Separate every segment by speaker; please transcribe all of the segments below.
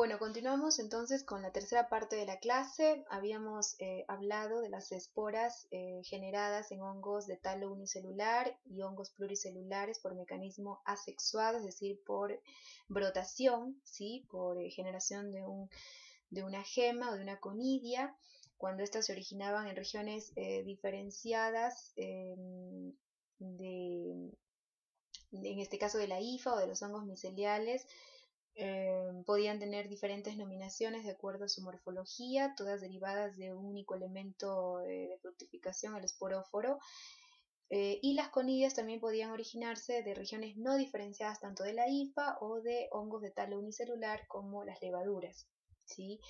Speaker 1: Bueno, continuamos entonces con la tercera parte de la clase. Habíamos eh, hablado de las esporas eh, generadas en hongos de talo unicelular y hongos pluricelulares por mecanismo asexuado, es decir, por brotación, ¿sí? por eh, generación de, un, de una gema o de una conidia, cuando éstas se originaban en regiones diferenciadas de, en este caso de la IFA o de los hongos miceliales, Em, podían tener diferentes nominaciones de acuerdo a su morfología, todas derivadas de un único elemento de, fructificación, el esporóforo. Eh, y las conidias también podían originarse de regiones no diferenciadas tanto de la IFA o de hongos de talo unicelular como las levaduras. ¿sí?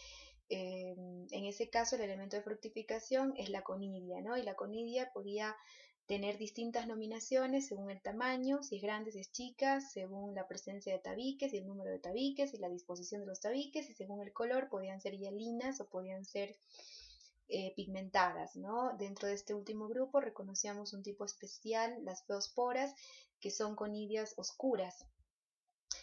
Speaker 1: Em, en ese caso el elemento de fructificación es la conidia, ¿no? y la conidia podía tener distintas nominaciones según el tamaño, si es grande, si es chica, según la presencia de tabiques y el número de tabiques y la disposición de los tabiques y según el color podían ser hialinas o podían ser eh, pigmentadas. ¿no? Dentro de este último grupo reconocíamos un tipo especial, las feosporas, que son conidias oscuras.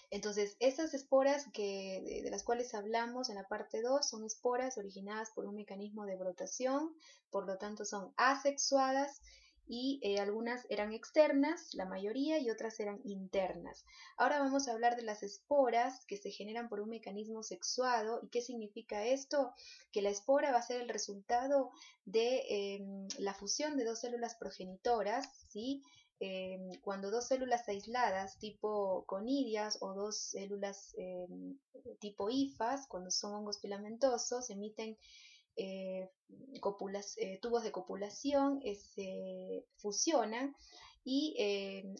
Speaker 1: Entonces, esas esporas que, de, de, las cuales hablamos en la parte 2 son esporas originadas por un mecanismo de brotación, por lo tanto son asexuadas y eh, algunas eran externas, la mayoría, y otras eran internas. Ahora vamos a hablar de las esporas que se generan por un mecanismo sexuado. ¿Y qué significa esto? Que la espora va a ser el resultado de em, la fusión de dos células progenitoras, ¿sí? Em, cuando dos células aisladas tipo conidias o dos células em, tipo hifas, cuando son hongos filamentosos, emiten eh, eh, tubos de copulación eh, se fusionan y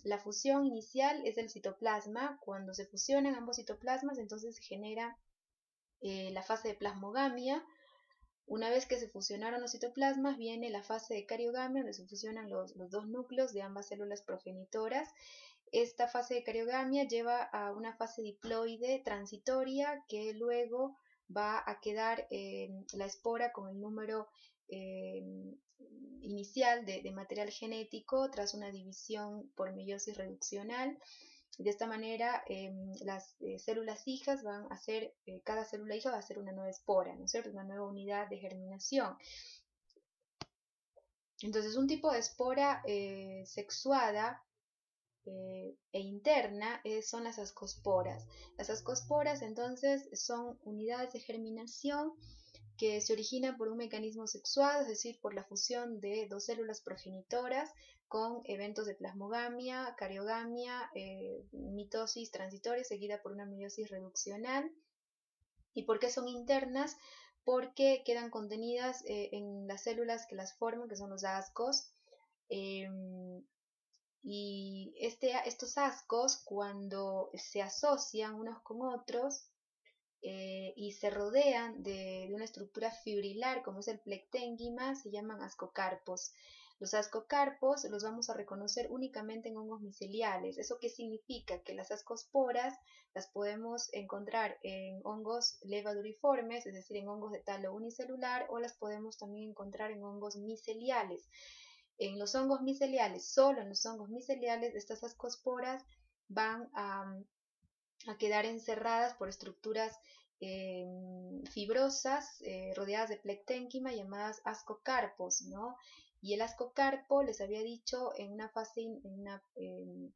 Speaker 1: la fusión inicial es el citoplasma. Cuando se fusionan ambos citoplasmas, entonces se genera la fase de plasmogamia. Una vez que se fusionaron los citoplasmas, viene la fase de cariogamia, donde se fusionan los, los dos núcleos de ambas células progenitoras. Esta fase de cariogamia lleva a una fase diploide transitoria que luego va a quedar la espora con el número eh, inicial de, material genético tras una división por meiosis reduccional. De esta manera, em, las eh, células hijas van a ser, eh, cada célula hija va a ser una nueva espora, ¿no es cierto? Una nueva unidad de germinación. Entonces, un tipo de espora sexuada eh, e interna eh, son las ascosporas. Las ascosporas entonces son unidades de germinación que se originan por un mecanismo sexual, es decir, por la fusión de dos células progenitoras con eventos de plasmogamia, cariogamia, eh, mitosis transitoria seguida por una meiosis reduccional. ¿Y por qué son internas? Porque quedan contenidas en las células que las forman, que son los ascos. Em, y este, estos ascos, cuando se asocian unos con otros eh, y se rodean de, una estructura fibrilar, como es el plecténquima, se llaman ascocarpos. Los ascocarpos los vamos a reconocer únicamente en hongos miceliales. ¿Eso qué significa? Que las ascosporas las podemos encontrar en hongos levaduriformes, es decir, en hongos de talo unicelular, o las podemos también encontrar en hongos miceliales. En los hongos miceliales, solo en los hongos miceliales, estas ascosporas van a, quedar encerradas por estructuras em, fibrosas eh, rodeadas de plecténquima llamadas ascocarpos, ¿no? Y el ascocarpo, les había dicho en una fase, en una em,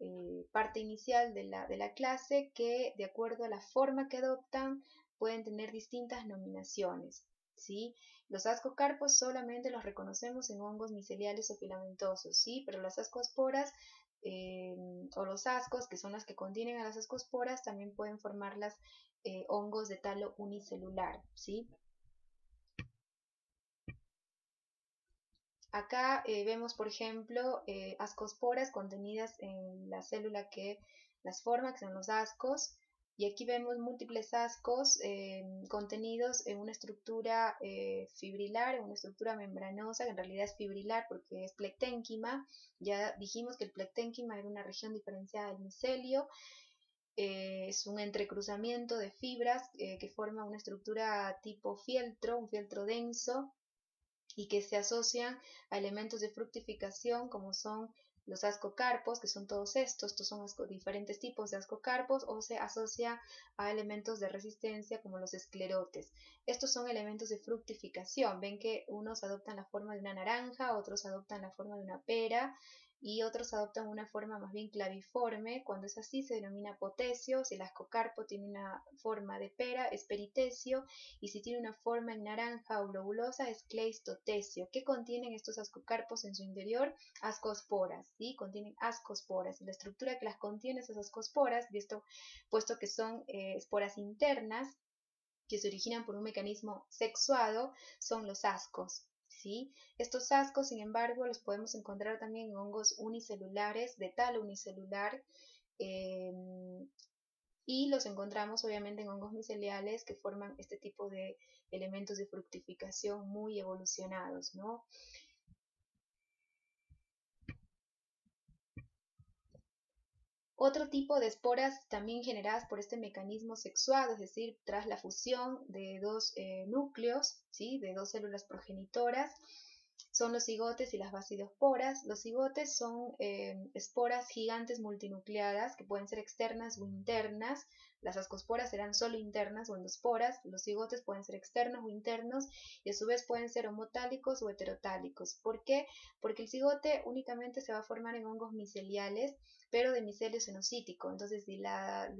Speaker 1: eh, parte inicial de la, de la clase, que de acuerdo a la forma que adoptan, pueden tener distintas nominaciones. ¿sí? Los ascocarpos solamente los reconocemos en hongos miceliales o filamentosos, ¿sí? Pero las ascosporas eh, o los ascos, que son las que contienen a las ascosporas, también pueden formarlas eh, hongos de talo unicelular, ¿sí? Acá eh, vemos, por ejemplo, ascosporas contenidas en la célula que las forma, que son los ascos, y aquí vemos múltiples ascos eh, contenidos en una estructura eh, fibrilar, en una estructura membranosa, que en realidad es fibrilar porque es plecténquima. Ya dijimos que el plecténquima era una región diferenciada del micelio. Eh, es un entrecruzamiento de fibras que forma una estructura tipo fieltro, un fieltro denso, y que se asocian a elementos de fructificación como son los ascocarpos, que son todos estos, estos son diferentes tipos de ascocarpos, o se asocia a elementos de resistencia como los esclerotes. Estos son elementos de fructificación. Ven que unos adoptan la forma de una naranja, otros adoptan la forma de una pera, y otros adoptan una forma más bien claviforme. Cuando es así se denomina potesio, si el ascocarpo tiene una forma de pera es peritesio y si tiene una forma en naranja o globulosa es cleistotesio. ¿Qué contienen estos ascocarpos en su interior? Ascosporas, ¿sí? Contienen ascosporas. La estructura que las contiene esas ascosporas, puesto que son eh, esporas internas, que se originan por un mecanismo sexuado, son los ascos. Estos ascos, sin embargo, los podemos encontrar también en hongos unicelulares, de tal unicelular, em, y los encontramos obviamente en hongos miceliales que forman este tipo de elementos de fructificación muy evolucionados, ¿no? Otro tipo de esporas también generadas por este mecanismo sexual, es decir, tras la fusión de dos eh, núcleos, ¿sí? de dos células progenitoras, son los cigotes y las basidiosporas. Los cigotes son eh, esporas gigantes multinucleadas que pueden ser externas o internas. Las ascosporas serán solo internas o endosporas. Los cigotes pueden ser externos o internos y a su vez pueden ser homotálicos o heterotálicos. ¿Por qué? Porque el cigote únicamente se va a formar en hongos miceliales pero de micelio senocítico. Entonces, si las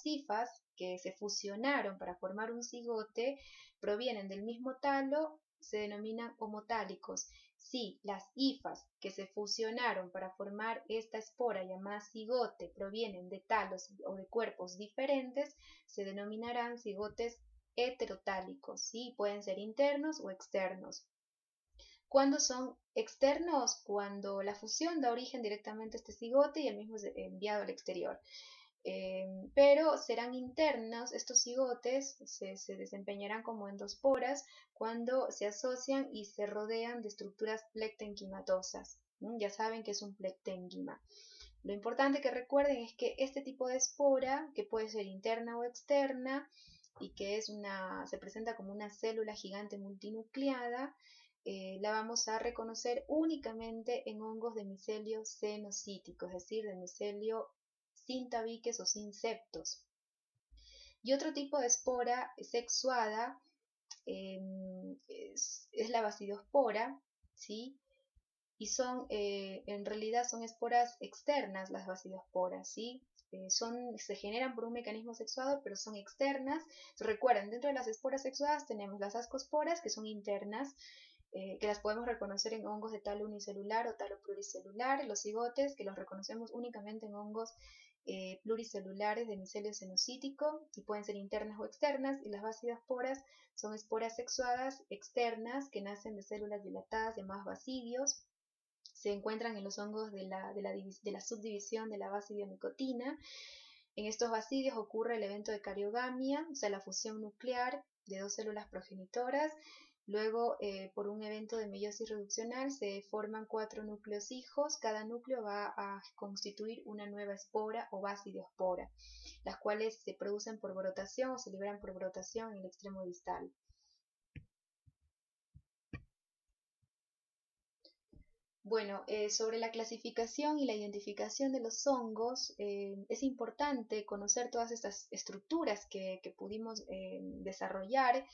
Speaker 1: cifas que se fusionaron para formar un cigote provienen del mismo talo, se denominan homotálicos. Si las hifas que se fusionaron para formar esta espora llamada cigote provienen de talos o de cuerpos diferentes, se denominarán cigotes heterotálicos. ¿sí? Pueden ser internos o externos. Cuando son externos, cuando la fusión da origen directamente a este cigote y el mismo es enviado al exterior. Em, pero serán internos, estos cigotes se, desempeñarán como endosporas cuando se asocian y se rodean de estructuras plectenquimatosas. Ya saben que es un plectenquima. Lo importante que recuerden es que este tipo de espora, que puede ser interna o externa, y que es una, se presenta como una célula gigante multinucleada, eh, la vamos a reconocer únicamente en hongos de micelio cenocítico, es decir, de micelio sin tabiques o sin septos. Y otro tipo de espora sexuada em, es, la basidiospora, ¿sí? Y son, eh, en realidad son esporas externas las basidiosporas, ¿sí? Eh, son, se generan por un mecanismo sexuado, pero son externas. Recuerden, dentro de las esporas sexuadas tenemos las ascosporas, que son internas, eh, que las podemos reconocer en hongos de talo unicelular o talo pluricelular, los cigotes, que los reconocemos únicamente en hongos eh, pluricelulares de micelio cenocítico y pueden ser internas o externas, y las basidosporas son esporas sexuadas externas que nacen de células dilatadas llamadas basidios. Se encuentran en los hongos de la, de la, de la subdivisión de la basidionicotina. En estos basidios ocurre el evento de cariogamia, o sea, la fusión nuclear de dos células progenitoras Luego, eh, por un evento de meiosis reduccional, se forman cuatro núcleos hijos. Cada núcleo va a constituir una nueva espora o basidiospora, las cuales se producen por brotación o se liberan por brotación en el extremo distal. Bueno, eh, sobre la clasificación y la identificación de los hongos, eh, es importante conocer todas estas estructuras que, pudimos desarrollar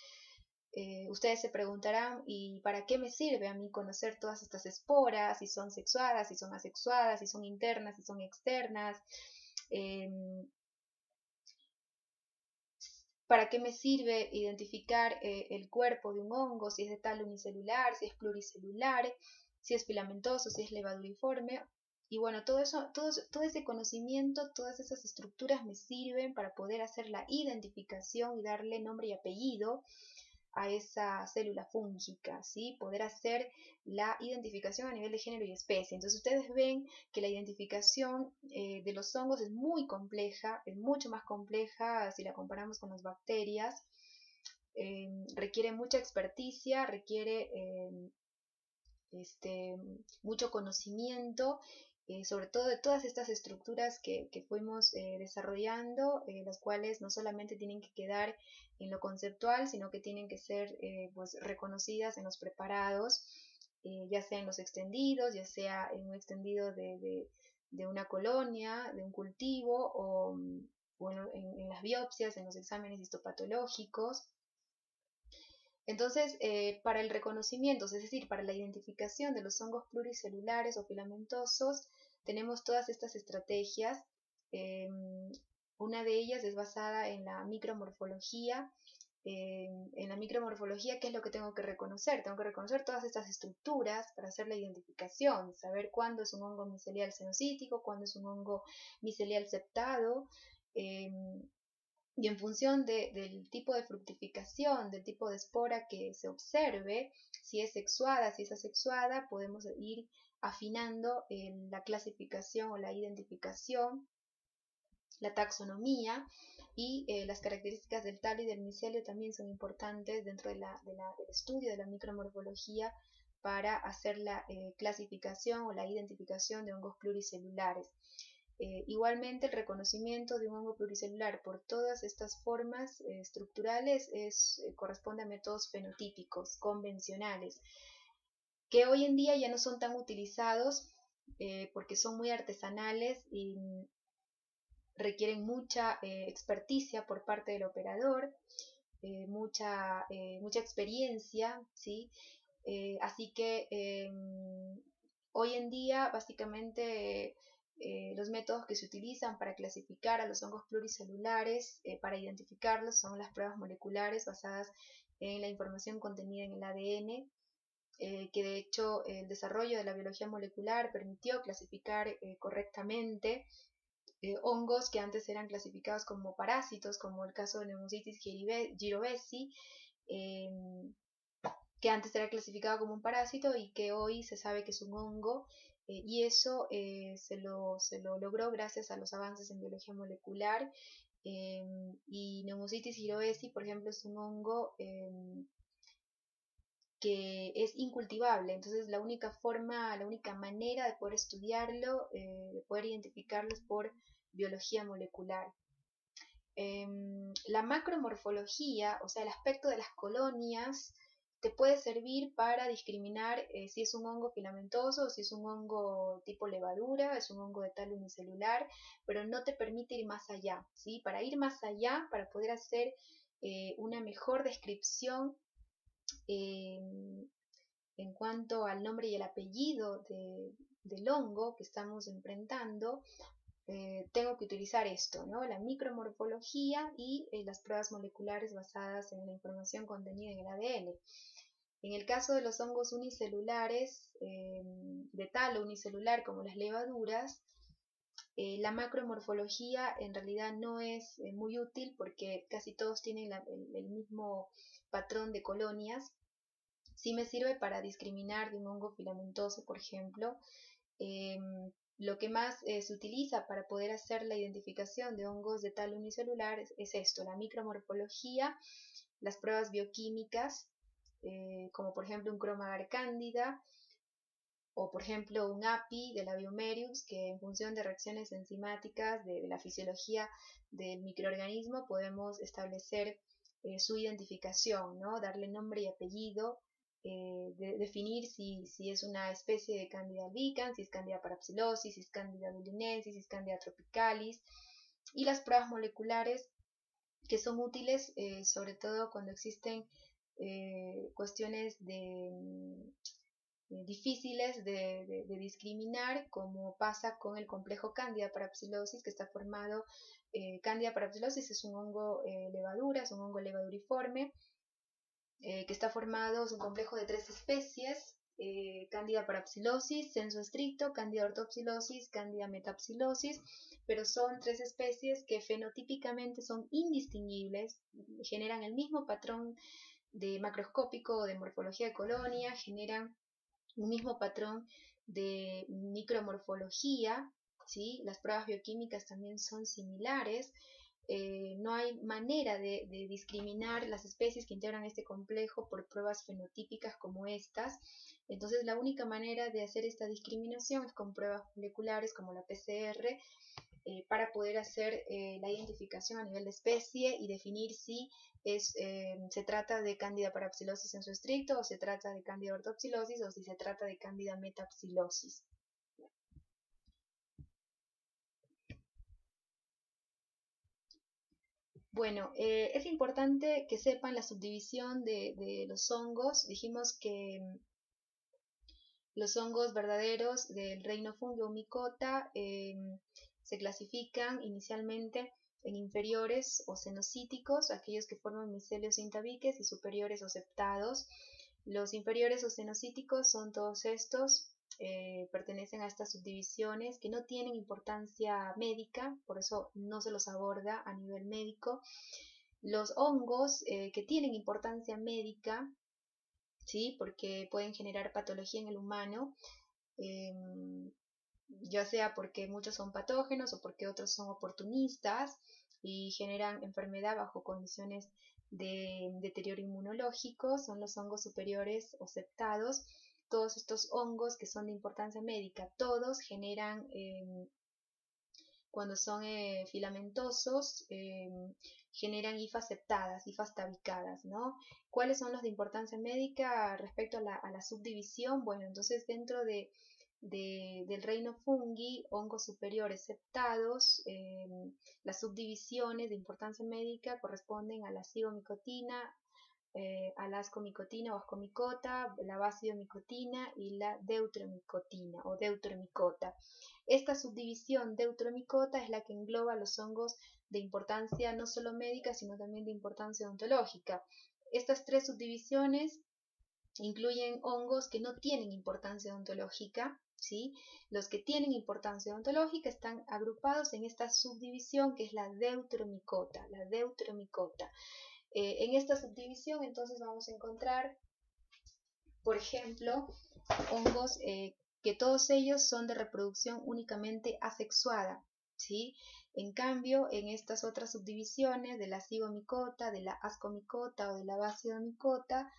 Speaker 1: eh, ustedes se preguntarán, ¿y para qué me sirve a mí conocer todas estas esporas? Si son sexuadas, si son asexuadas, si son internas, si son externas. Em, ¿Para qué me sirve identificar eh, el cuerpo de un hongo, si es de tal unicelular, si es pluricelular, si es filamentoso, si es levaduriforme? Y bueno, todo eso, todo, todo ese conocimiento, todas esas estructuras me sirven para poder hacer la identificación y darle nombre y apellido a esa célula fúngica, ¿sí? poder hacer la identificación a nivel de género y especie. Entonces ustedes ven que la identificación eh, de los hongos es muy compleja, es mucho más compleja si la comparamos con las bacterias, em, requiere mucha experticia, requiere em, este, mucho conocimiento eh, sobre todo de todas estas estructuras que, fuimos eh, desarrollando, eh, las cuales no solamente tienen que quedar en lo conceptual, sino que tienen que ser pues, reconocidas en los preparados eh, ya sea en los extendidos, ya sea en un extendido de, una colonia, de un cultivo, o, en, las biopsias, en los exámenes histopatológicos. Entonces, eh, para el reconocimiento, es decir, para la identificación de los hongos pluricelulares o filamentosos, tenemos todas estas estrategias. Em, una de ellas es basada en la micromorfología, en la micromorfología, ¿qué es lo que tengo que reconocer? Tengo que reconocer todas estas estructuras para hacer la identificación, saber cuándo es un hongo micelial senocítico, cuándo es un hongo micelial septado, em, y en función del tipo de fructificación, del tipo de espora que se observe, si es sexuada, si es asexuada, podemos ir afinando en la clasificación o la identificación, la taxonomía, y eh, las características del talo y del micelio también son importantes dentro de la, del estudio de la micromorfología para hacer la eh, clasificación o la identificación de hongos pluricelulares. Eh, igualmente, el reconocimiento de un hongo pluricelular por todas estas formas estructurales es, corresponde a métodos fenotípicos convencionales, que hoy en día ya no son tan utilizados porque son muy artesanales y requieren mucha eh, experticia por parte del operador, eh, mucha, eh, mucha experiencia, ¿sí? así que hoy en día básicamente los métodos que se utilizan para clasificar a los hongos pluricelulares, para identificarlos, son las pruebas moleculares basadas en la información contenida en el ADN, que de hecho el desarrollo de la biología molecular permitió clasificar correctamente eh, hongos que antes eran clasificados como parásitos, como el caso de Pneumocystis girovesi, em, que antes era clasificado como un parásito y que hoy se sabe que es un hongo, eh, y eso eh, se, lo, se, lo, logró gracias a los avances en biología molecular. Em, y Pneumocystis girovesi, por ejemplo, es un hongo em, que es incultivable. Entonces la única forma, la única manera de poder estudiarlo, de poder identificarlo es por biología molecular. Em, la macromorfología, o sea, el aspecto de las colonias, te puede servir para discriminar eh, si es un hongo filamentoso si es un hongo tipo levadura, es un hongo de tal unicelular, pero no te permite ir más allá. ¿sí? Para ir más allá, para poder hacer eh, una mejor descripción en cuanto al nombre y el apellido del hongo que estamos enfrentando, eh, tengo que utilizar esto, ¿no? la micromorfología y eh, las pruebas moleculares basadas en la información contenida en el ADN. En el caso de los hongos unicelulares, eh, de talo unicelular como las levaduras, la macromorfología en realidad no es muy útil porque casi todos tienen el, mismo patrón de colonias. Sí me sirve para discriminar de un hongo filamentoso, por ejemplo, lo que más eh, se utiliza para poder hacer la identificación de hongos de tal unicelular es, esto, la micromorfología, las pruebas bioquímicas, eh, como por ejemplo un cromagar cándida, o por ejemplo un API de la Biomerius, que en función de reacciones enzimáticas de, la fisiología del microorganismo podemos establecer eh, su identificación, ¿no? darle nombre y apellido eh, de, definir si, si, es una especie de Candida albicans, si es Candida parapsilosis, si es Candida dulinensis, si es Candida tropicalis, y las pruebas moleculares que son útiles eh, sobre todo cuando existen eh, cuestiones mm, difíciles de, discriminar, como pasa con el complejo Candida parapsilosis, que está formado, Candida parapsilosis es un hongo levadura, es un hongo levaduriforme, eh, que está formado, es un complejo de tres especies, eh, Candida parapsilosis, senso estricto, Candida ortopsilosis, Candida metapsilosis, pero son tres especies que fenotípicamente son indistinguibles, generan el mismo patrón de macroscópico de morfología de colonia, generan un mismo patrón de micromorfología, ¿sí? las pruebas bioquímicas también son similares, eh, no hay manera de, discriminar las especies que integran este complejo por pruebas fenotípicas como estas. Entonces la única manera de hacer esta discriminación es con pruebas moleculares como la PCR, eh, para poder hacer eh, la identificación a nivel de especie y definir si se trata de Candida parapsilosis en su estricto o se trata de Candida ortopsilosis o si se trata de Candida metapsilosis. Bueno, es importante que sepan la subdivisión de, los hongos. Dijimos que mm, los hongos verdaderos del reino fungo micota se clasifican inicialmente en inferiores o cenocíticos, aquellos que forman micelios sin tabiques, y superiores o septados. Los inferiores o cenocíticos son todos estos, eh, pertenecen a estas subdivisiones que no tienen importancia médica, por eso no se los aborda a nivel médico. Los hongos eh, que tienen importancia médica, ¿sí? porque pueden generar patología en el humano, em, ya sea porque muchos son patógenos o porque otros son oportunistas y generan enfermedad bajo condiciones de deterioro inmunológico, son los hongos superiores o. Todos estos hongos que son de importancia médica, todos generan, em, cuando son eh, filamentosos, em, generan hifas septadas, hifas tabicadas, ¿no? ¿Cuáles son los de importancia médica respecto a la, subdivisión? Bueno, entonces dentro de del reino fungi, hongos superiores septados, em, las subdivisiones de importancia médica corresponden a la cigomicotina, eh, a ascomicotina o ascomicota, la basidiomicotina y la deutromicotina o deutromicota. Esta subdivisión deutromicota es la que engloba los hongos de importancia no solo médica, sino también de importancia ontológica. Estas tres subdivisiones incluyen hongos que no tienen importancia ontológica, los que tienen importancia ontológica están agrupados en esta subdivisión que es la deutromicota, la deutromicota. Eh, en esta subdivisión entonces vamos a encontrar, por ejemplo, hongos eh, que todos ellos son de reproducción únicamente asexuada, ¿sí? En cambio, en estas otras subdivisiones de la cigomicota, de la ascomicota o de la basidомicota,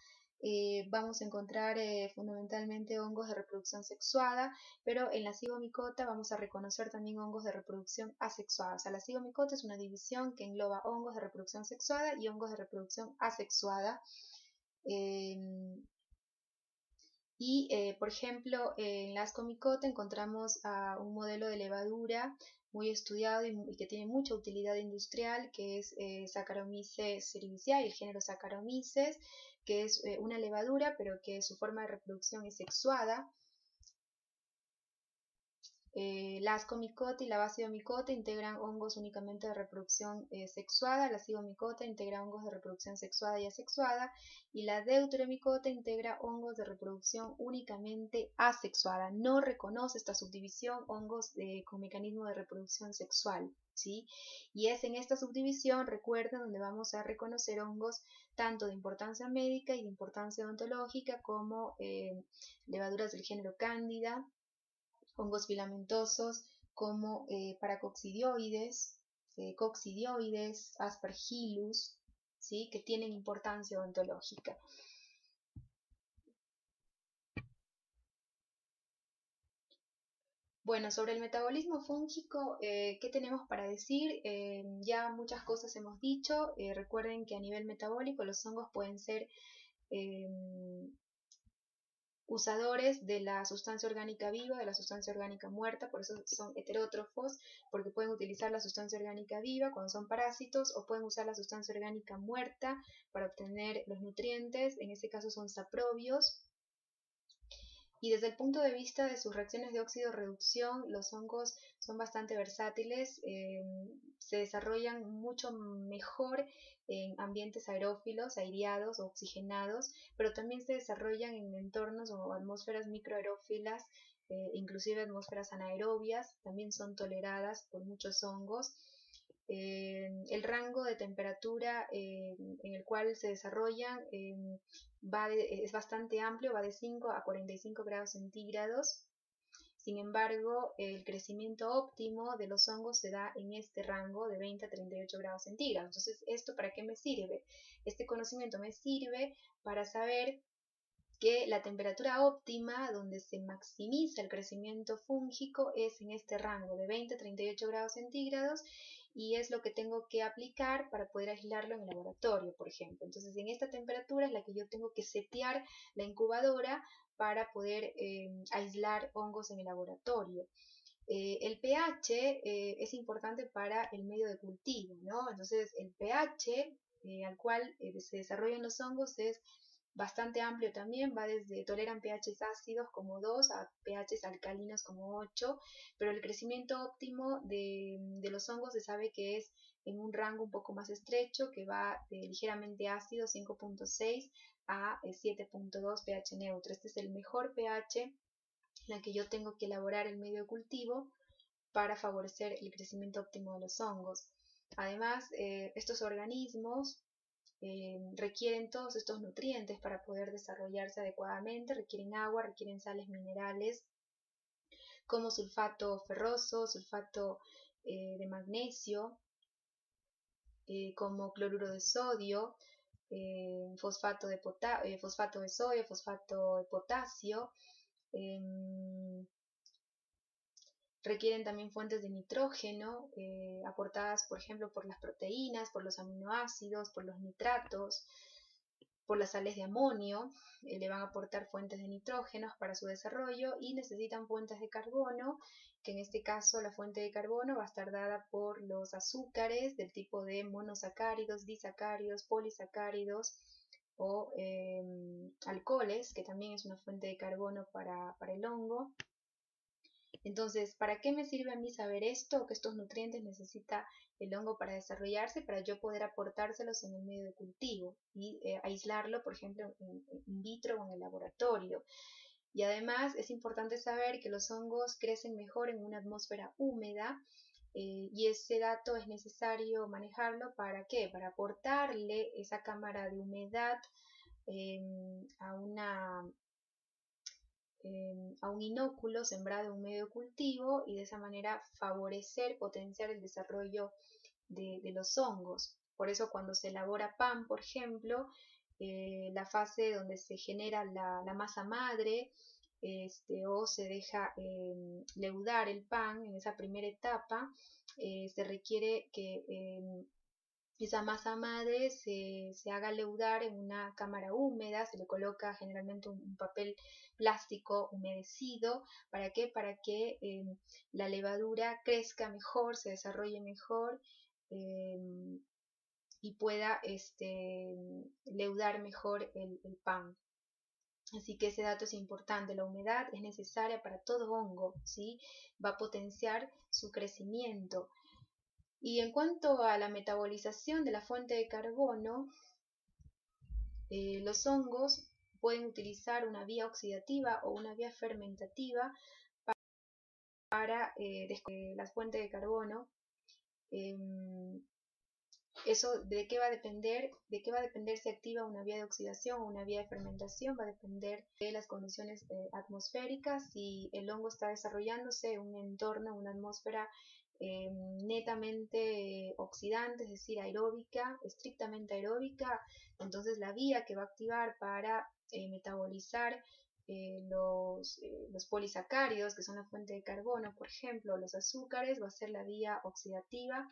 Speaker 1: eh, vamos a encontrar eh, fundamentalmente hongos de reproducción sexuada, pero en la cigomicota vamos a reconocer también hongos de reproducción asexuada. O sea, la cigomicota es una división que engloba hongos de reproducción sexuada y hongos de reproducción asexuada. Em, y, eh, por ejemplo, en la ascomicota encontramos a un modelo de levadura muy estudiado y, que tiene mucha utilidad industrial, que es Saccharomyces cerevisiae, el género Saccharomyces, que es eh, una levadura, pero que su forma de reproducción es sexuada. Eh, la ascomicota y la basidomicota integran hongos únicamente de reproducción eh, sexuada, la cigomicota integra hongos de reproducción sexuada y asexuada, y la deuteromicota integra hongos de reproducción únicamente asexuada. No reconoce esta subdivisión hongos con mecanismo de reproducción sexual. ¿sí? Y es en esta subdivisión, recuerden, donde vamos a reconocer hongos tanto de importancia médica y de importancia odontológica como eh, levaduras del género cándida, hongos filamentosos como eh, paracoccidioides, eh, coccidioides, aspergillus, ¿sí? que tienen importancia odontológica. Bueno, sobre el metabolismo fúngico, eh, ¿qué tenemos para decir? Eh, ya muchas cosas hemos dicho. Recuerden que a nivel metabólico los hongos pueden ser usadores de la sustancia orgánica viva, de la sustancia orgánica muerta, por eso son heterótrofos, porque pueden utilizar la sustancia orgánica viva cuando son parásitos o pueden usar la sustancia orgánica muerta para obtener los nutrientes, en este caso son saprobios, y desde el punto de vista de sus reacciones de óxido-reducción, los hongos son bastante versátiles, eh, se desarrollan mucho mejor en ambientes aerófilos, aireados o oxigenados, pero también se desarrollan en entornos o atmósferas microaerófilas, eh, inclusive atmósferas anaerobias, también son toleradas por muchos hongos. Eh, el rango de temperatura en el cual se desarrollan es bastante amplio, va de 5 a 45 grados centígrados. Sin embargo, el crecimiento óptimo de los hongos se da en este rango de 20 a 38 grados centígrados. Entonces, ¿esto para qué me sirve? Este conocimiento me sirve para saber que la temperatura óptima donde se maximiza el crecimiento fúngico es en este rango de 20 a 38 grados centígrados y es lo que tengo que aplicar para poder aislarlo en el laboratorio, por ejemplo. Entonces, en esta temperatura es la que yo tengo que setear la incubadora para poder eh, aislar hongos en el laboratorio. Eh, el pH eh, es importante para el medio de cultivo, ¿no? Entonces, el pH al cual se desarrollan los hongos es bastante amplio también, va desde, toleran pHs ácidos como 2 a pHs alcalinos como 8, pero el crecimiento óptimo de, los hongos se sabe que es en un rango un poco más estrecho, que va de ligeramente ácido 5.6 a 7.2 pH neutro. Este es el mejor pH en el que yo tengo que elaborar el medio de cultivo para favorecer el crecimiento óptimo de los hongos. Además, eh, estos organismos eh, requieren todos estos nutrientes para poder desarrollarse adecuadamente, requieren agua, requieren sales minerales como sulfato ferroso, sulfato eh, de magnesio, eh, como cloruro de sodio, fosfato, de fosfato de sodio, fosfato de potasio, em, Requieren también fuentes de nitrógeno eh, aportadas, por ejemplo, por las proteínas, por los aminoácidos, por los nitratos, por las sales de amonio. Eh, le van a aportar fuentes de nitrógeno para su desarrollo y necesitan fuentes de carbono, que en este caso la fuente de carbono va a estar dada por los azúcares del tipo de monosacáridos, disacáridos, polisacáridos o em, alcoholes, que también es una fuente de carbono para el hongo. Entonces, ¿para qué me sirve a mí saber esto? Que estos nutrientes necesita el hongo para desarrollarse, para yo poder aportárselos en el medio de cultivo y eh, aislarlo, por ejemplo, in, vitro o en el laboratorio. Y además es importante saber que los hongos crecen mejor en una atmósfera húmeda eh, y ese dato es necesario manejarlo para qué? Para aportarle esa cámara de humedad em, a una Em, a un inóculo sembrado en un medio cultivo y de esa manera favorecer, potenciar el desarrollo de, los hongos. Por eso cuando se elabora pan, por ejemplo, eh, la fase donde se genera la, masa madre este, o se deja em, leudar el pan en esa primera etapa, eh, se requiere que em, esa masa madre se, haga leudar en una cámara húmeda, se le coloca generalmente un, papel plástico humedecido. ¿Para qué? Para que em, la levadura crezca mejor, se desarrolle mejor em, y pueda este, leudar mejor el, el pan. Así que ese dato es importante. La humedad es necesaria para todo hongo, ¿sí? Va a potenciar su crecimiento. Y en cuanto a la metabolización de la fuente de carbono, eh, los hongos pueden utilizar una vía oxidativa o una vía fermentativa para, eh, la fuente de carbono. Em, eso de qué va a depender, de qué va a depender si activa una vía de oxidación o una vía de fermentación, va a depender de las condiciones eh, atmosféricas, si el hongo está desarrollándose en un entorno, una atmósfera eh, netamente oxidante, es decir, aeróbica, estrictamente aeróbica, entonces la vía que va a activar para eh, metabolizar eh, los, los, polisacáridos, que son la fuente de carbono, por ejemplo, los azúcares, va a ser la vía oxidativa.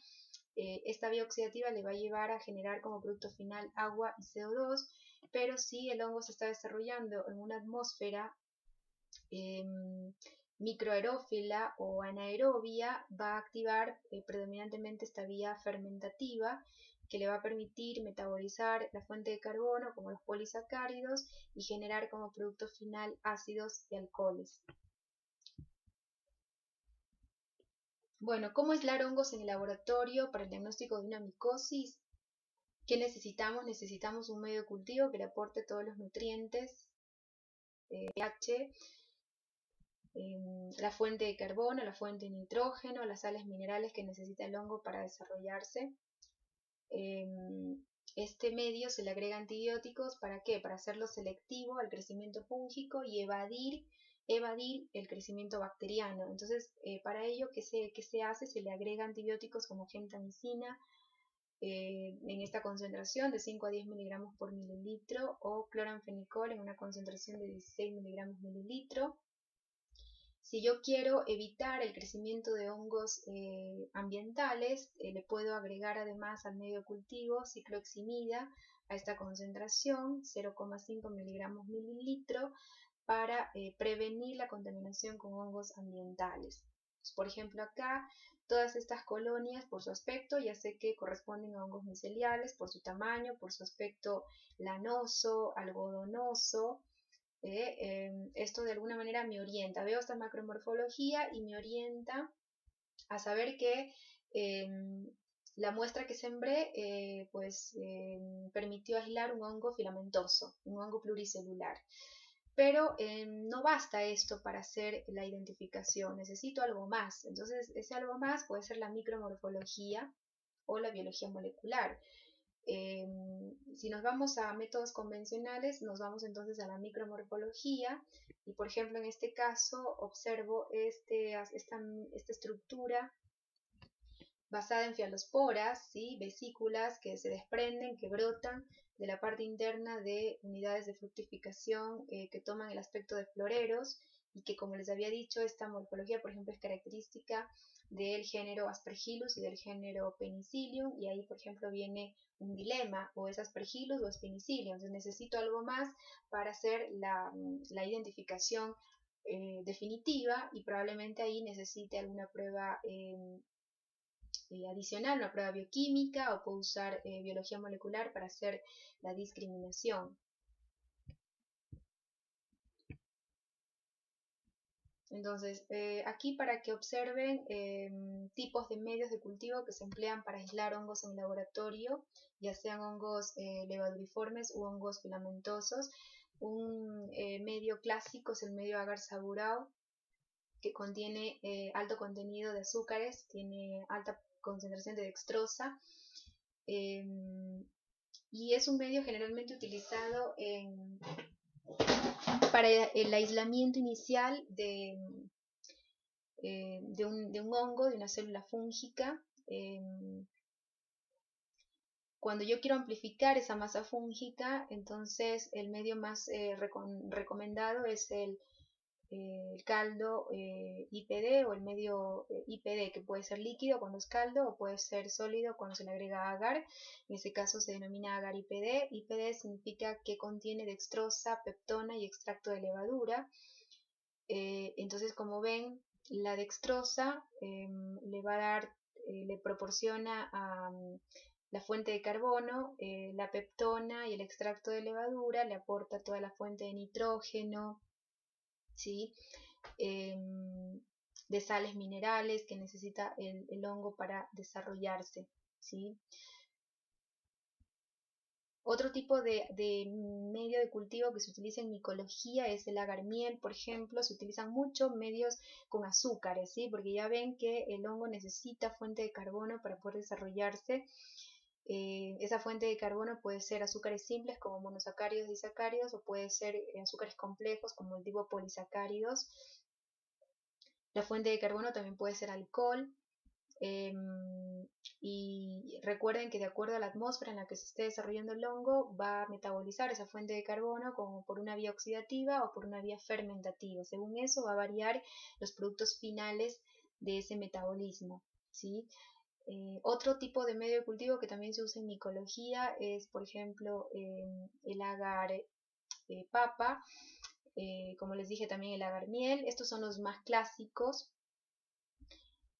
Speaker 1: esta vía oxidativa le va a llevar a generar como producto final agua y CO2, pero si el hongo se está desarrollando en una atmósfera em, microaerófila o anaerobia va a activar eh, predominantemente esta vía fermentativa que le va a permitir metabolizar la fuente de carbono como los polisacáridos y generar como producto final ácidos y alcoholes. Bueno, ¿cómo aislar hongos en el laboratorio para el diagnóstico de una micosis? ¿Qué necesitamos? Necesitamos un medio de cultivo que le aporte todos los nutrientes, eh, pH, la fuente de carbono, la fuente de nitrógeno, las sales minerales que necesita el hongo para desarrollarse. Em, este medio se le agrega antibióticos para qué? Para hacerlo selectivo al crecimiento fúngico y evadir, evadir el crecimiento bacteriano. Entonces, eh, para ello, ¿qué se, se hace? Se le agrega antibióticos como gentamicina, en esta concentración de 5 a 10 miligramos por mililitro o cloranfenicol en una concentración de 16 miligramos mililitro. Si yo quiero evitar el crecimiento de hongos eh, ambientales, eh, le puedo agregar además al medio cultivo cicloheximida a esta concentración, 0,5 miligramos mililitro, para eh, prevenir la contaminación con hongos ambientales. por ejemplo, acá todas estas colonias, por su aspecto, ya sé que corresponden a hongos miceliales, por su tamaño, por su aspecto lanoso, algodonoso, eh, em, esto de alguna manera me orienta. Veo esta macromorfología y me orienta a saber que em, la muestra que sembré eh, pues, em, permitió aislar un hongo filamentoso, un hongo pluricelular. Pero no basta esto para hacer la identificación, necesito algo más. Entonces, ese algo más puede ser la micromorfología o la biología molecular. Em, si nos vamos a métodos convencionales, nos vamos entonces a la micromorfología y por ejemplo en este caso observo este, esta, estructura basada en fialosporas, ¿sí? vesículas que se desprenden, que brotan de la parte interna de unidades de fructificación eh, que toman el aspecto de floreros y que como les había dicho esta morfología por ejemplo es característica del género Aspergillus y del género Penicillium y ahí por ejemplo viene un dilema o es Aspergillus o es Penicillium. Entonces necesito algo más para hacer la, identificación eh, definitiva y probablemente ahí necesite alguna prueba em, eh, adicional, una prueba bioquímica o puedo usar eh, biología molecular para hacer la discriminación Entonces, eh, aquí para que observen em, tipos de medios de cultivo que se emplean para aislar hongos en laboratorio, ya sean hongos eh, levaduriformes u hongos filamentosos. Un eh, medio clásico es el medio agar-saburao, que contiene alto contenido de azúcares, tiene alta concentración de dextrosa, em, y es un medio generalmente utilizado en para el aislamiento inicial de, eh, de, un, hongo, de una célula fúngica. Em, cuando yo quiero amplificar esa masa fúngica, entonces el medio más eh, recomendado es el el caldo eh, IPD o el medio eh, IPD que puede ser líquido cuando es caldo o puede ser sólido cuando se le agrega agar. En ese caso se denomina agar IPD. IPD significa que contiene dextrosa, peptona y extracto de levadura. Eh, entonces como ven la dextrosa le va a dar, le proporciona a mm, la fuente de carbono, la peptona y el extracto de levadura le aporta toda la fuente de nitrógeno, Em, de sales minerales que necesita el, hongo para desarrollarse. ¿sí? Otro tipo de, medio de cultivo que se utiliza en micología es el agarmiel, por ejemplo, se utilizan muchos medios con azúcares, ¿sí? porque ya ven que el hongo necesita fuente de carbono para poder desarrollarse eh, esa fuente de carbono puede ser azúcares simples como monosacáridos y disacáridos o puede ser eh, azúcares complejos como el tipo polisacáridos. La fuente de carbono también puede ser alcohol. Em, y recuerden que de acuerdo a la atmósfera en la que se esté desarrollando el hongo, va a metabolizar esa fuente de carbono como por una vía oxidativa o por una vía fermentativa. Según eso va a variar los productos finales de ese metabolismo. ¿sí? Eh, otro tipo de medio de cultivo que también se usa en micología es, por ejemplo, em, el agar eh, papa, eh, como les dije también el agar miel, estos son los más clásicos.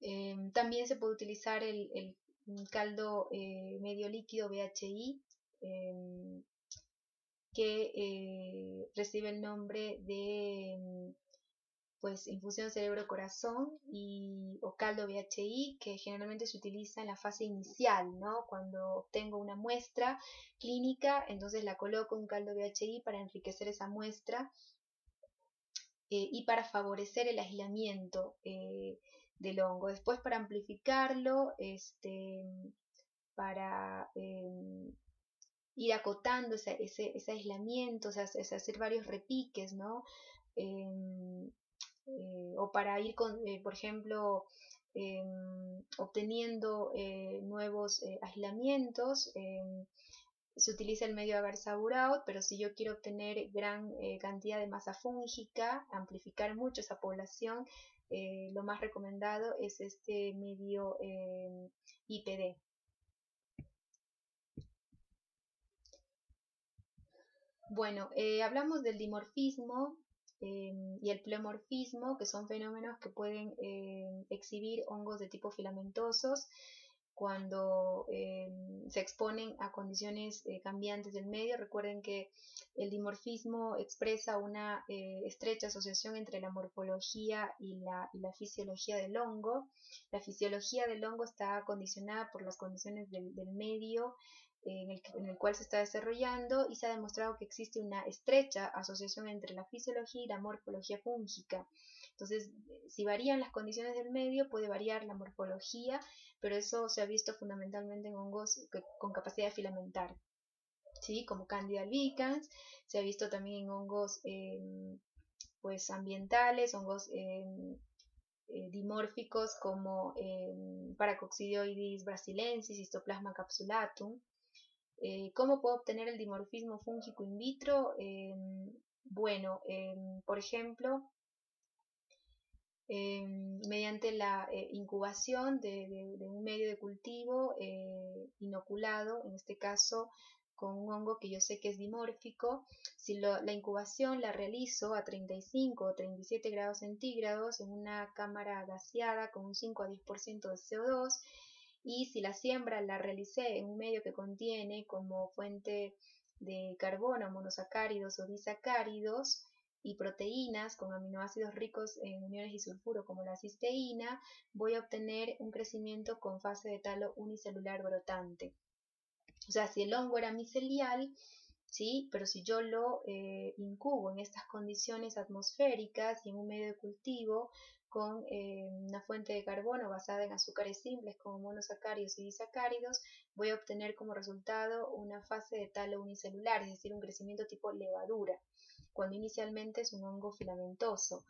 Speaker 1: Em, también se puede utilizar el, caldo medio líquido BHI, em, que recibe el nombre de pues infusión cerebro-corazón y o caldo BHI que generalmente se utiliza en la fase inicial, ¿no? Cuando obtengo una muestra clínica, entonces la coloco en caldo BHI para enriquecer esa muestra eh, y para favorecer el aislamiento eh, del hongo. Después para amplificarlo, este, para em, ir acotando ese, aislamiento, o sea, hacer varios repiques, ¿no? Eh, o para ir eh, por ejemplo, em, obteniendo eh, nuevos aislamientos. Em, se utiliza el medio agar sauer pero si yo quiero obtener gran cantidad de masa fúngica, amplificar mucho esa población, lo más recomendado es este medio em, IPD. Bueno, hablamos del dimorfismo, Em, y el pleomorfismo, que son fenómenos que pueden em, exhibir hongos de tipo filamentosos cuando em, se exponen a condiciones eh, cambiantes del medio. Recuerden que el dimorfismo expresa una eh, estrecha asociación entre la morfología y la, fisiología del hongo. La fisiología del hongo está condicionada por las condiciones del medio en el, cual se está desarrollando y se ha demostrado que existe una estrecha asociación entre la fisiología y la morfología fúngica. Entonces, si varían las condiciones del medio, puede variar la morfología, pero eso se ha visto fundamentalmente en hongos con capacidad filamentar, ¿sí? como Candida albicans, se ha visto también en hongos em, pues ambientales, hongos em, eh, dimórficos como eh, Paracoccidioides brasilensis, Histoplasma capsulatum, eh, ¿Cómo puedo obtener el dimorfismo fúngico in vitro? Em, bueno, em, por ejemplo, em, mediante la eh, incubación de, un medio de cultivo eh, inoculado, en este caso con un hongo que yo sé que es dimórfico, si la incubación la realizo a 35 o 37 grados centígrados en una cámara gaseada con un 5 a 10% de CO2, y si la siembra la realicé en un medio que contiene como fuente de carbono monosacáridos o disacáridos y proteínas con aminoácidos ricos en uniones disulfuro como la cisteína, voy a obtener un crecimiento con fase de talo unicelular brotante. O sea, si el hongo era micelial, ¿sí? Pero si yo lo eh, incubo en estas condiciones atmosféricas y en un medio de cultivo, con eh, una fuente de carbono basada en azúcares simples como monosacáridos y disacáridos, voy a obtener como resultado una fase de talo unicelular, es decir, un crecimiento tipo levadura, cuando inicialmente es un hongo filamentoso.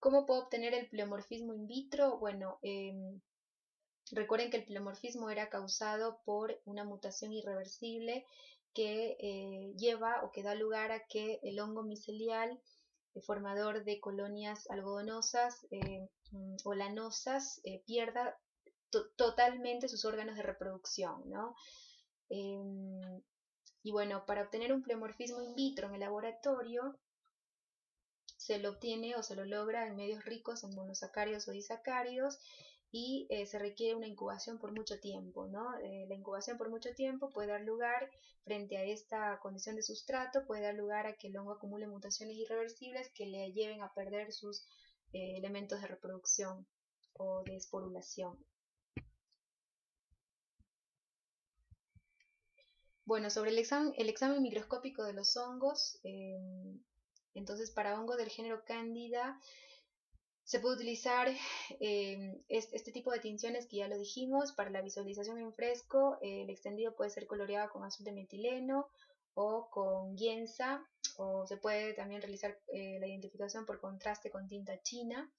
Speaker 1: ¿Cómo puedo obtener el pleomorfismo in vitro? Bueno, em, recuerden que el pleomorfismo era causado por una mutación irreversible que eh, lleva o que da lugar a que el hongo micelial, eh, formador de colonias algodonosas eh, mm, o lanosas, pierda totalmente sus órganos de reproducción. Em, y bueno, para obtener un pleomorfismo in vitro en el laboratorio, se lo obtiene o se lo logra en medios ricos en monosacáridos o disacáridos y eh, se requiere una incubación por mucho tiempo. ¿no? Eh, la incubación por mucho tiempo puede dar lugar, frente a esta condición de sustrato, puede dar lugar a que el hongo acumule mutaciones irreversibles que le lleven a perder sus eh, elementos de reproducción o de esporulación. Bueno, sobre el examen, el examen microscópico de los hongos, entonces para hongos del género Candida, se puede utilizar eh, este, tipo de tinciones que ya lo dijimos para la visualización en fresco. el extendido puede ser coloreado con azul de metileno o con yensa o se puede también realizar eh, la identificación por contraste con tinta china.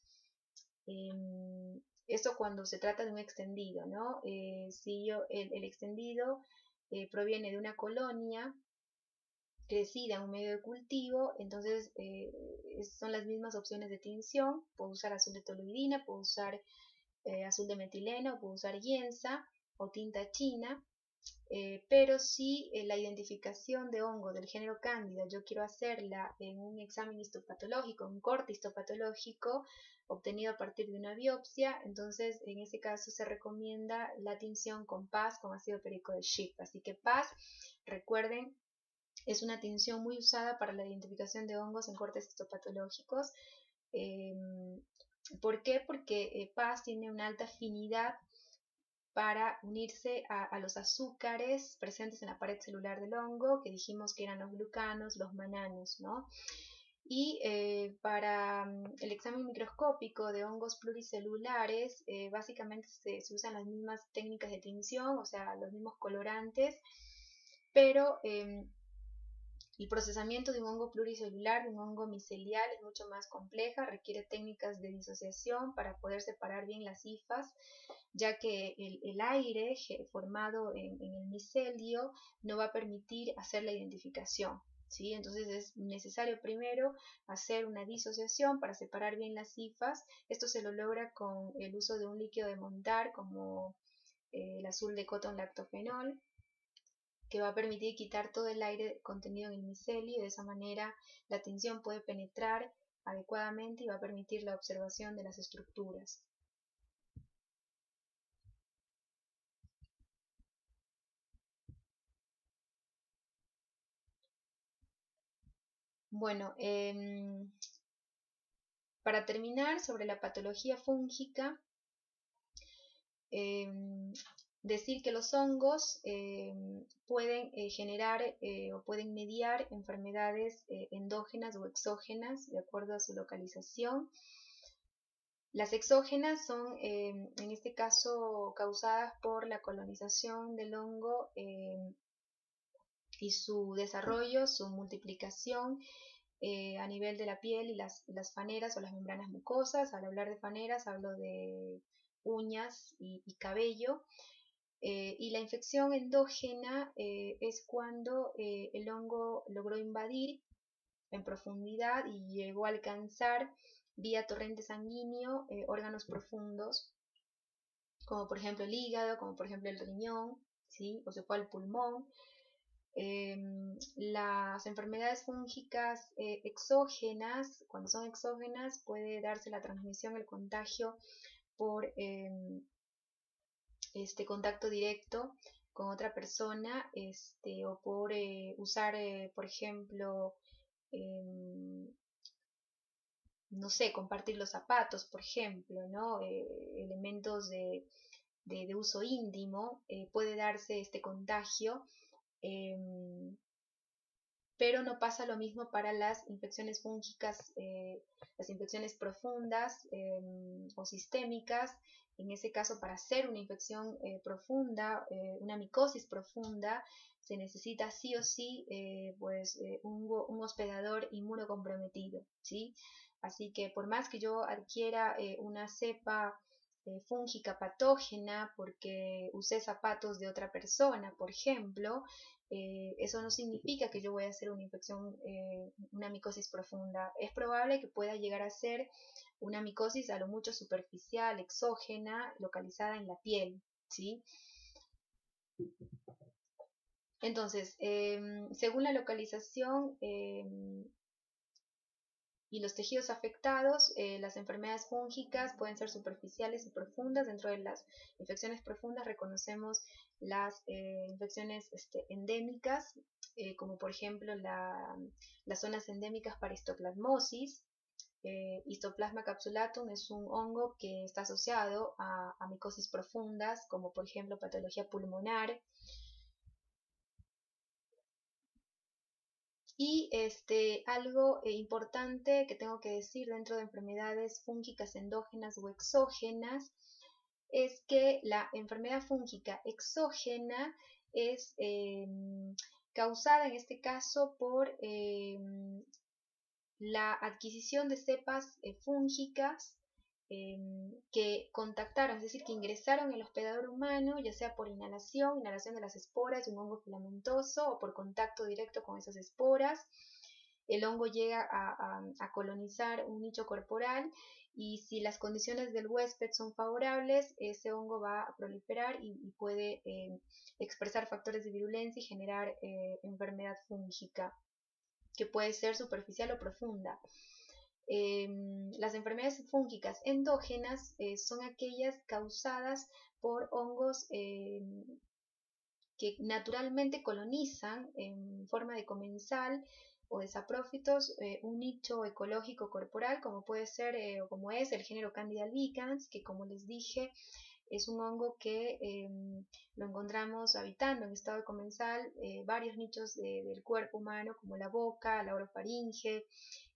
Speaker 1: Em, esto cuando se trata de un extendido, ¿no? Eh, si yo, el extendido proviene de una colonia crecida en un medio de cultivo, entonces eh, son las mismas opciones de tinción, puedo usar azul de toluidina, puedo usar eh, azul de metileno, puedo usar yensa o tinta china, eh, pero si la identificación de hongo del género cándida yo quiero hacerla en un examen histopatológico, un corte histopatológico obtenido a partir de una biopsia, entonces en ese caso se recomienda la tinción con PAS con ácido perico de Schiff. Así que PAS, recuerden, es una tinción muy usada para la identificación de hongos en cortes histopatológicos. Em, ¿Por qué? Porque eh, PAS tiene una alta afinidad para unirse a, los azúcares presentes en la pared celular del hongo, que dijimos que eran los glucanos, los mananos, ¿no? Y eh, para mm, el examen microscópico de hongos pluricelulares, eh, básicamente se, usan las mismas técnicas de tinción, o sea, los mismos colorantes, pero em, El procesamiento de un hongo pluricelular, de un hongo micelial, es mucho más compleja, requiere técnicas de disociación para poder separar bien las hifas, ya que el, aire formado en, el micelio no va a permitir hacer la identificación. ¿Sí? Entonces es necesario primero hacer una disociación para separar bien las hifas. Esto se lo logra con el uso de un líquido de montar como eh, el azul de cotton lactofenol que va a permitir quitar todo el aire contenido en el micelio y de esa manera la tensión puede penetrar adecuadamente y va a permitir la observación de las estructuras. Bueno, em, para terminar sobre la patología fúngica, em, decir que los hongos em, pueden eh, generar eh, o pueden mediar enfermedades eh, endógenas o exógenas de acuerdo a su localización. Las exógenas son en este caso causadas por la colonización del hongo y su desarrollo, su multiplicación a nivel de la piel y las, faneras o las membranas mucosas. Al hablar de faneras hablo de uñas y cabello. Eh, y la infección endógena eh, es cuando eh, el hongo logró invadir en profundidad y llegó a alcanzar vía torrente sanguíneo órganos profundos, como por ejemplo el hígado, como por ejemplo el riñón, ¿sí? o se fue al pulmón. Em, las enfermedades fúngicas exógenas, cuando son exógenas, puede darse la transmisión, el contagio por em, este contacto directo con otra persona este, o por eh, usar, eh, por ejemplo, em, no sé, compartir los zapatos, por ejemplo, ¿no? Eh, elementos de, de, uso íntimo, puede darse este contagio, em, pero no pasa lo mismo para las infecciones fúngicas, las infecciones profundas em, o sistémicas, en ese caso, para hacer una infección eh, profunda, eh, una micosis profunda, se necesita sí o sí eh, pues, un, un, hospedador inmunocomprometido. ¿sí? Así que por más que yo adquiera una cepa fúngica patógena porque usé zapatos de otra persona, por ejemplo, eso no significa que yo voy a hacer una infección, una micosis profunda. Es probable que pueda llegar a ser una micosis a lo mucho superficial, exógena, localizada en la piel, ¿sí? Entonces, em, según la localización em, y los tejidos afectados, eh, las enfermedades fúngicas pueden ser superficiales y profundas. Dentro de las infecciones profundas reconocemos las eh, infecciones este, endémicas, eh, como por ejemplo las zonas endémicas para histoplasmosis, eh, Histoplasma capsulatum es un hongo que está asociado a, micosis profundas, como por ejemplo patología pulmonar. Y este, algo eh, importante que tengo que decir dentro de enfermedades fúngicas endógenas o exógenas es que la enfermedad fúngica exógena es em, causada en este caso por em, la adquisición de cepas eh, fúngicas em, que contactaron, es decir, que ingresaron el hospedador humano, ya sea por inhalación, inhalación de las esporas de un hongo filamentoso o por contacto directo con esas esporas. El hongo llega a, colonizar un nicho corporal y si las condiciones del huésped son favorables, ese hongo va a proliferar y, puede em, expresar factores de virulencia y generar eh, enfermedad fúngica que puede ser superficial o profunda. Em, las enfermedades fúngicas endógenas eh, son aquellas causadas por hongos em, que naturalmente colonizan en forma de comensal o de saprófitos eh, un nicho ecológico corporal como puede ser eh, o como es el género Candida albicans que como les dije es un hongo que em, lo encontramos habitando en estado de comensal eh, varios nichos del cuerpo humano, como la boca, la orofaringe,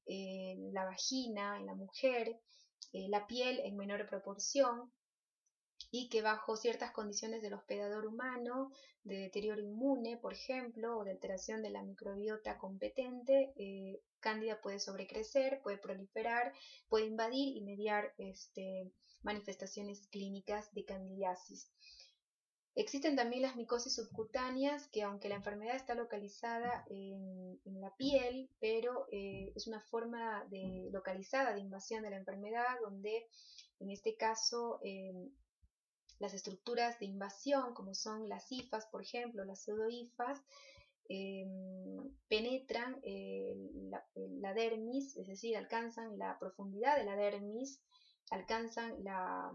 Speaker 1: eh, la vagina en la mujer, eh, la piel en menor proporción. y que bajo ciertas condiciones del hospedador humano, de deterioro inmune, por ejemplo, o de alteración de la microbiota competente, Cándida puede sobrecrecer, puede proliferar, puede invadir y mediar este, manifestaciones clínicas de candidiasis. Existen también las micosis subcutáneas, que aunque la enfermedad está localizada en, la piel, pero eh, es una forma de, localizada de invasión de la enfermedad, donde en este caso eh, las estructuras de invasión, como son las hifas, por ejemplo, las pseudohifas, eh, penetran la, dermis, es decir, alcanzan la profundidad de la dermis, alcanzan la,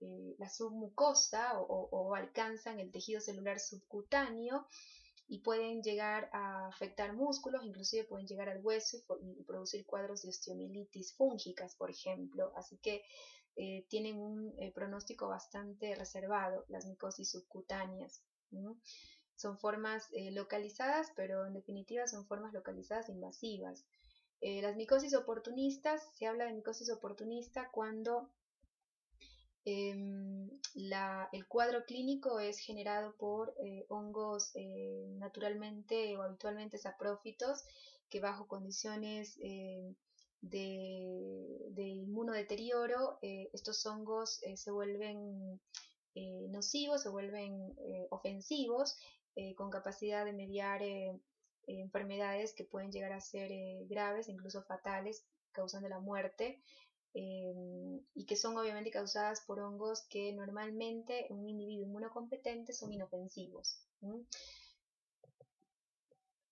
Speaker 1: eh, submucosa o, alcanzan el tejido celular subcutáneo y pueden llegar a afectar músculos, inclusive pueden llegar al hueso y, producir cuadros de osteomielitis fúngicas, por ejemplo. Así que eh, tienen un eh, pronóstico bastante reservado las micosis subcutáneas. Son formas localizadas, pero en definitiva son formas localizadas invasivas. las micosis oportunistas, se habla de micosis oportunista cuando Em, el cuadro clínico es generado por eh, hongos eh, naturalmente o habitualmente saprófitos que bajo condiciones eh, de, inmunodeterioro estos hongos se vuelven nocivos, se vuelven ofensivos con capacidad de mediar enfermedades que pueden llegar a ser graves, incluso fatales, causando la muerte. Em, y que son obviamente causadas por hongos que normalmente en un individuo inmunocompetente son inofensivos.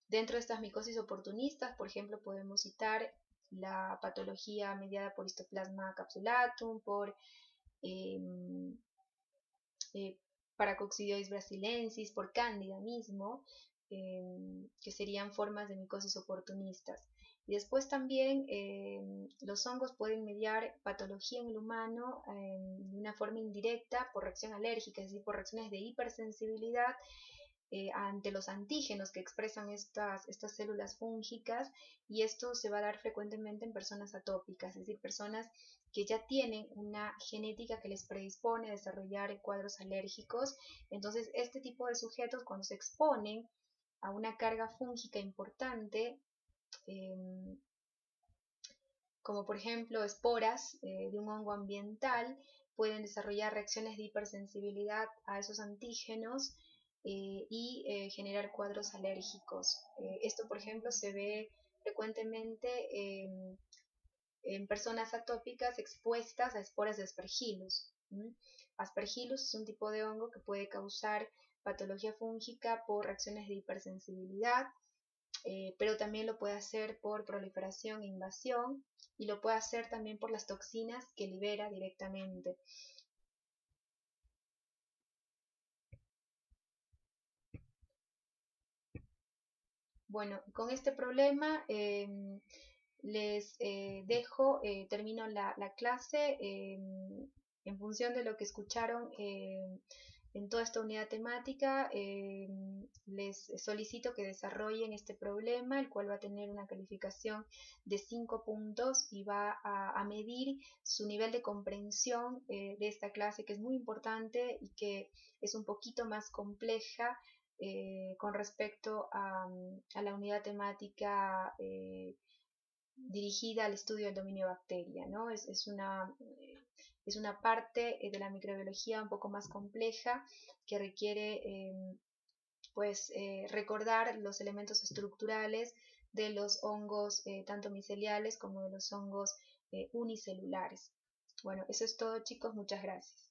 Speaker 1: Dentro de estas micosis oportunistas, por ejemplo, podemos citar la patología mediada por histoplasma capsulatum, por eh, eh, Paracoccidioides brasilensis, por cándida mismo, em, que serían formas de micosis oportunistas. Y después también eh, los hongos pueden mediar patología en el humano eh, de una forma indirecta por reacción alérgica, es decir, por reacciones de hipersensibilidad eh, ante los antígenos que expresan estas, estas células fúngicas y esto se va a dar frecuentemente en personas atópicas, es decir, personas que ya tienen una genética que les predispone a desarrollar cuadros alérgicos. Entonces, este tipo de sujetos cuando se exponen a una carga fúngica importante, Em, como por ejemplo esporas eh, de un hongo ambiental, pueden desarrollar reacciones de hipersensibilidad a esos antígenos eh, y eh, generar cuadros alérgicos. esto, por ejemplo, se ve frecuentemente en personas atópicas expuestas a esporas de aspergillus. Aspergillus es un tipo de hongo que puede causar patología fúngica por reacciones de hipersensibilidad, eh, pero también lo puede hacer por proliferación e invasión y lo puede hacer también por las toxinas que libera directamente. Bueno, con este problema em, les eh, dejo, eh, termino la, la clase em, en función de lo que escucharon em, en toda esta unidad temática eh, les solicito que desarrollen este problema, el cual va a tener una calificación de 5 puntos y va a, medir su nivel de comprensión eh, de esta clase, que es muy importante y que es un poquito más compleja con respecto a, la unidad temática dirigida al estudio del dominio bacteria. ¿no? es una es una parte eh, de la microbiología un poco más compleja que requiere em, pues eh, recordar los elementos estructurales de los hongos eh, tanto miceliales como de los hongos unicelulares. Bueno, eso es todo chicos, muchas gracias.